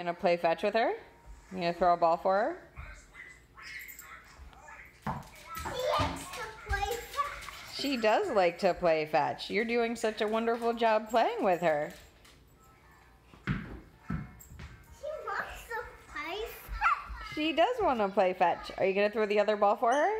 gonna play fetch with her? You gonna throw a ball for her? She. She does like to play fetch. You're doing such a wonderful job playing with her. She wants to play fetch. She does want to play fetch. Are you gonna throw the other ball for her?